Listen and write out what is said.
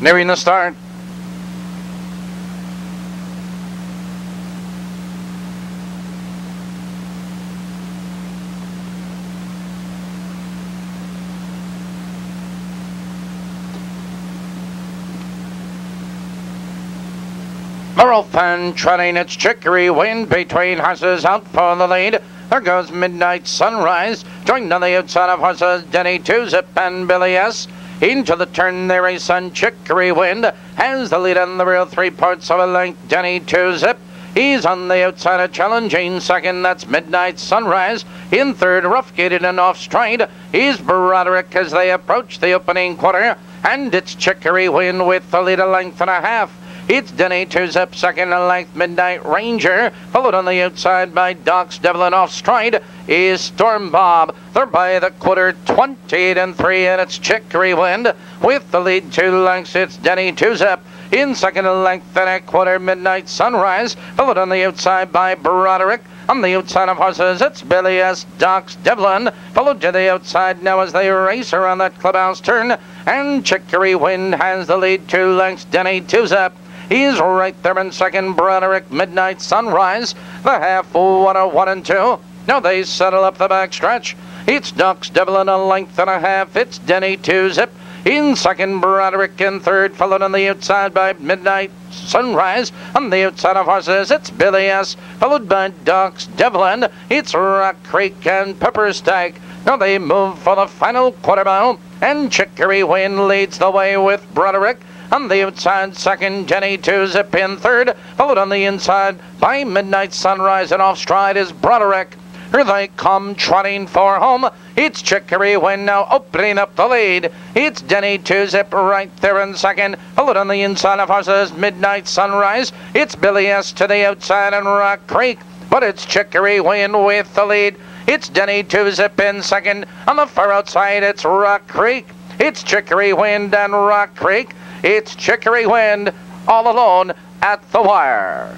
nearing the start. Merle trotting its chicory wind between horses out for the lead. There goes Midnight Sunrise, joined on the outside of horses Denny Two Zip and Billy S. Into the turn there is Sun Chicory Wind, has the lead on the real three parts of a length Denny Two Zip. He's on the outside of challenging second, that's Midnight Sunrise. In third, rough gated and off stride. He's Broderick as they approach the opening quarter. And it's Chicory Wind with the lead a length and a half. It's Denny Two Zip second and length Midnight Ranger, followed on the outside by Doc's Devlin off stride is Storm Bob. They're by the quarter 28 and 3 and it's Chicory Wind. With the lead two lengths, it's Denny Two Zip. In second and length and a quarter Midnight Sunrise, followed on the outside by Broderick. On the outside of horses, it's Billy S. Doc's Devlin, followed to the outside now as they race around that clubhouse turn. And Chicory Wind has the lead two lengths, Denny Two Zip. He's right there in second. Broderick Midnight Sunrise. The half one a one and two. Now they settle up the back stretch. It's Doc's Devlin a length and a half. It's Denny two zip. In second, Broderick in third, followed on the outside by Midnight Sunrise. On the outside of horses, it's Billy S. Followed by Doc's Devlin. It's Rock Creek and Pepper Stack. Now they move for the final quarter mile. And Chicory Wind leads the way with Broderick. On the outside, second, Denny two zip in third, followed on the inside by Midnight Sunrise, and off stride is Broderick. Here they come trotting for home. It's Chicory Wind now opening up the lead. It's Denny Two Zip right there in second. Followed on the inside of horses Midnight Sunrise. It's Billy S to the outside and Rock Creek. But it's Chicory Wind with the lead. It's Denny Two Zip in second. On the far outside, it's Rock Creek. It's Chicory Wind and Rock Creek. It's Chicory Wind all alone at the wire.